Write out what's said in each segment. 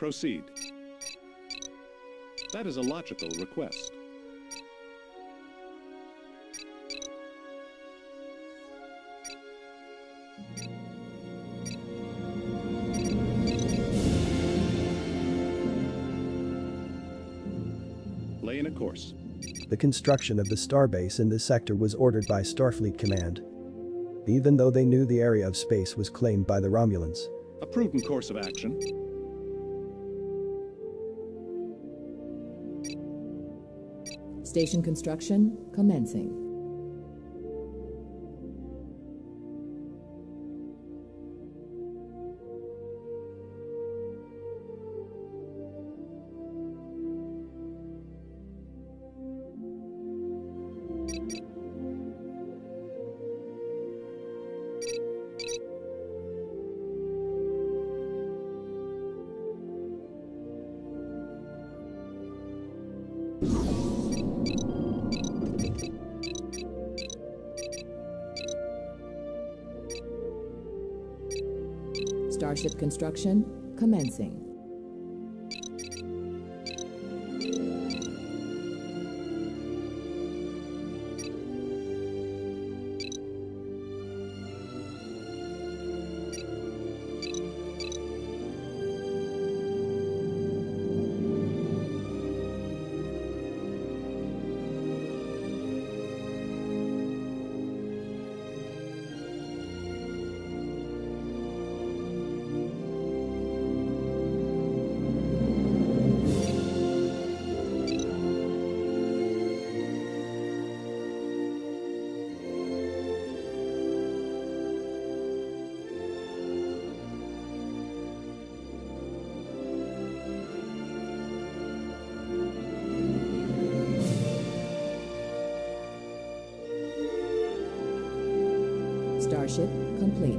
Proceed. That is a logical request. Lay in a course. The construction of the starbase in this sector was ordered by Starfleet Command. Even though they knew the area of space was claimed by the Romulans. A prudent course of action. Station construction commencing. Starship construction commencing. Complete.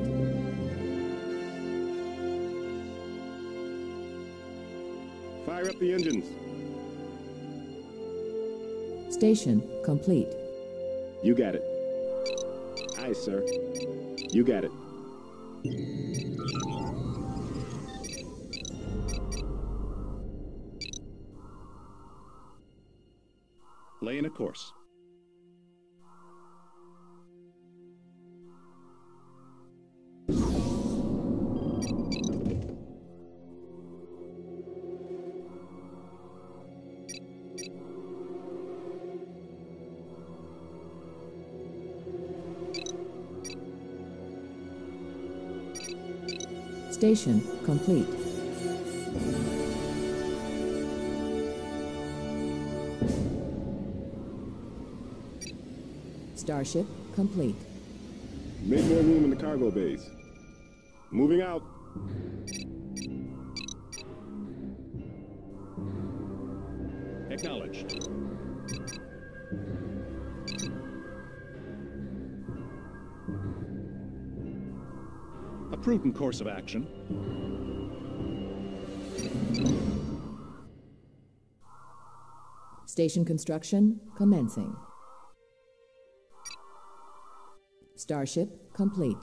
Fire up the engines. Station complete. You got it. Aye, sir. You got it. Lay in a course. Station complete. Starship complete. Make more room in the cargo bays. Moving out. Acknowledged. Prudent course of action. Station construction commencing. Starship complete.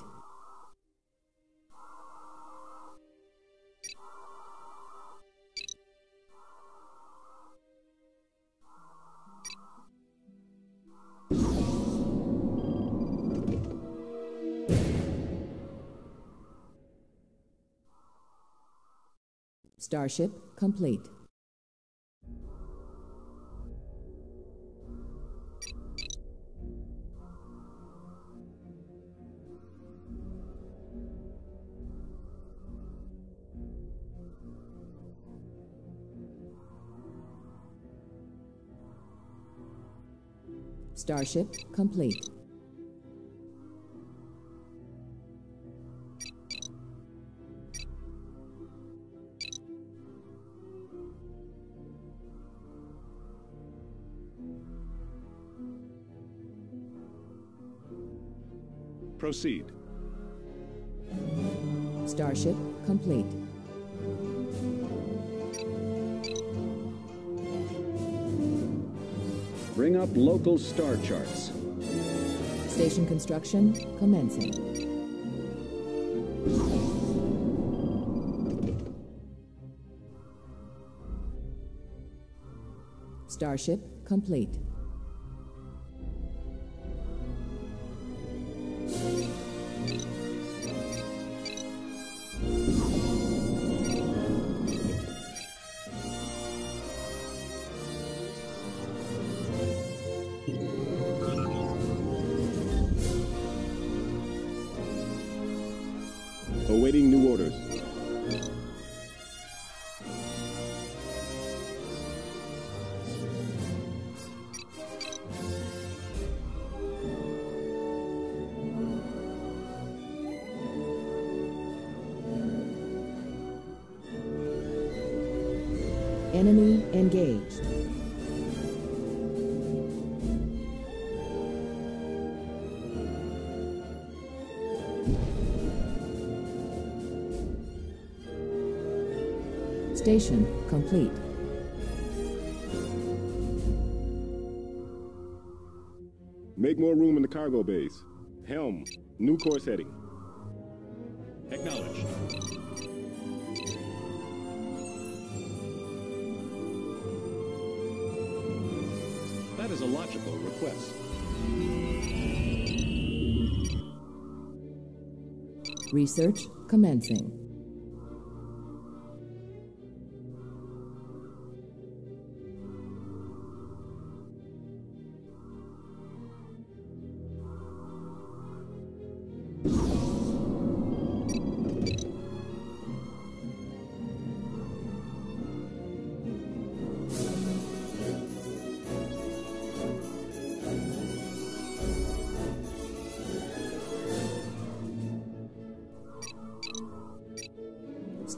Starship complete. Starship complete. Proceed. Starship complete. Bring up local star charts. Station construction commencing. Starship complete. Enemy engaged. Station complete. Make more room in the cargo bays. Helm, new course heading. Acknowledged. That is a logical request. Research commencing.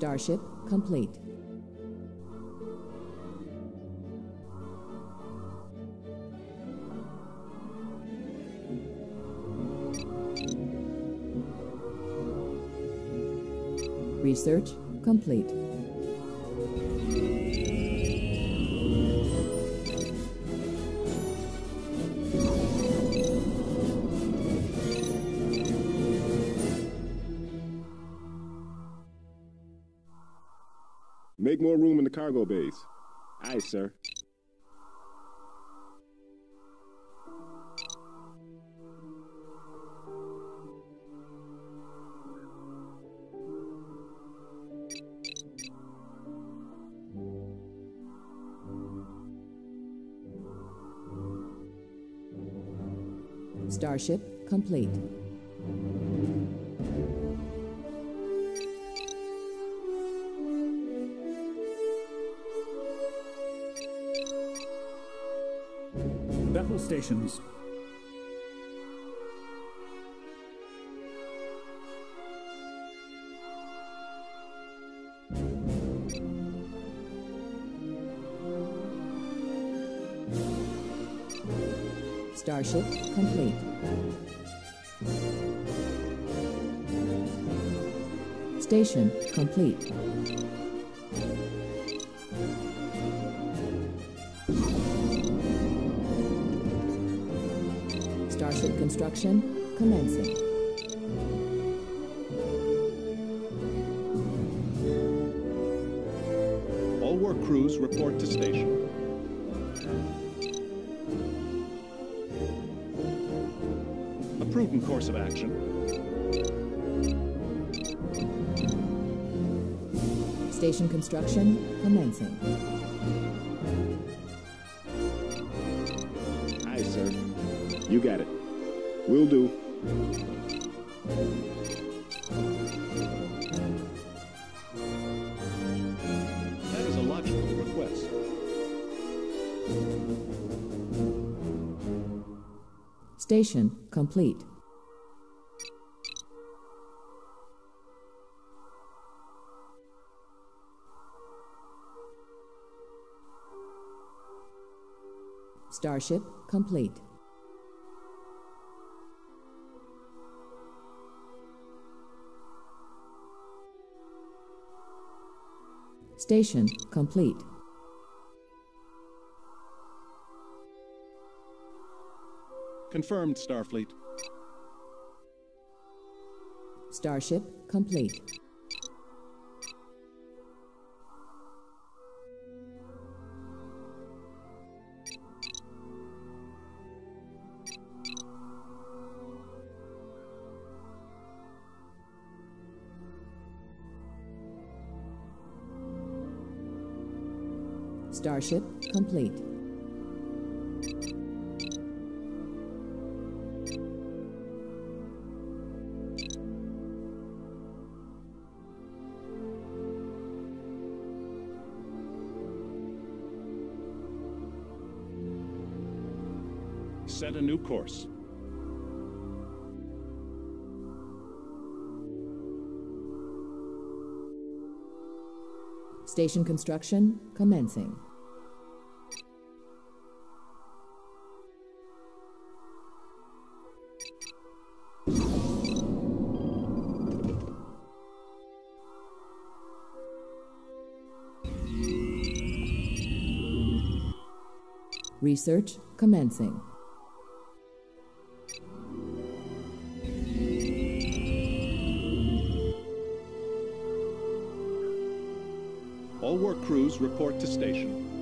Starship complete. Research complete. Make more room in the cargo bays. Aye, sir. Starship complete. Battle stations. Starship complete. Station complete. Starship construction commencing. All work crews report to station. A prudent course of action. Station construction commencing. Aye, sir. You got it. Will do. That is a logical request. Station complete. Starship complete. Station complete. Confirmed, Starfleet. Starship complete. Starship complete. Set a new course. Station construction commencing. Research commencing. All work crews report to station.